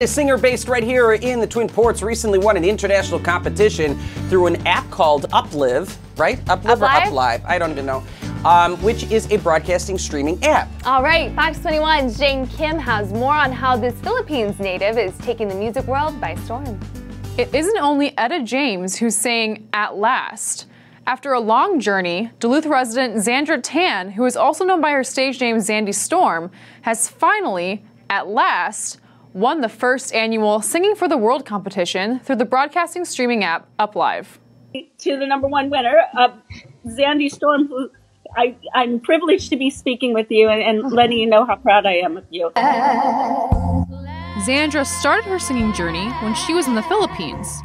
A singer based right here in the Twin Ports recently won an international competition through an app called Uplive, right? Uplive or Uplive? Uplive? I don't even know. Um, which is a broadcasting streaming app. All right, Fox 21's Jane Kim has more on how this Philippines native is taking the music world by storm. It isn't only Etta James who's saying at last. After a long journey, Duluth resident Zandra Tan, who is also known by her stage name Zandy Storm, has finally, at last, won the first annual Singing for the World competition through the broadcasting streaming app UpLive. to the number one winner, uh, Zandy Storm, who I, I'm privileged to be speaking with you and, and letting you know how proud I am of you. Zandra started her singing journey when she was in the Philippines.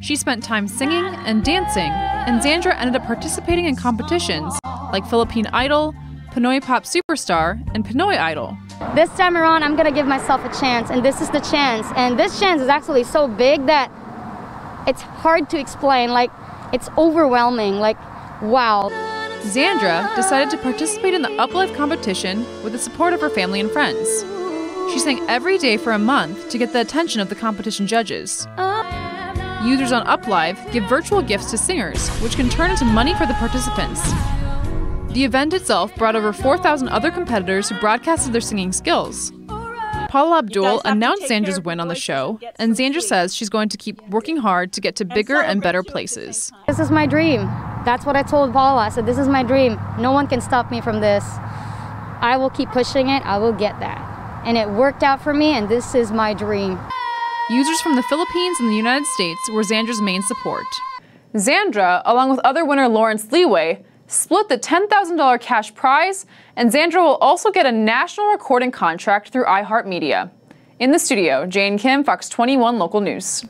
She spent time singing and dancing, and Zandra ended up participating in competitions like Philippine Idol, Pinoy Pop Superstar, and Pinoy Idol. This time around, I'm gonna give myself a chance, and this is the chance. And this chance is actually so big that it's hard to explain. Like, it's overwhelming. Like, wow. Zandra decided to participate in the Uplive competition with the support of her family and friends. She sang every day for a month to get the attention of the competition judges. Users on UpLive give virtual gifts to singers, which can turn into money for the participants. The event itself brought over 4,000 other competitors who broadcasted their singing skills. Paula Abdul announced Zandra's win on the show, and Zandra says she's going to keep working hard to get to bigger and better places. This is my dream. That's what I told Paula. I said, This is my dream. No one can stop me from this. I will keep pushing it. I will get that. And it worked out for me, and this is my dream. Users from the Philippines and the United States were Zandra's main support. Zandra, along with other winner Lawrence Leeway, split the $10,000 cash prize, and Zandra will also get a national recording contract through iHeartMedia. In the studio, Jane Kim, Fox 21 Local News.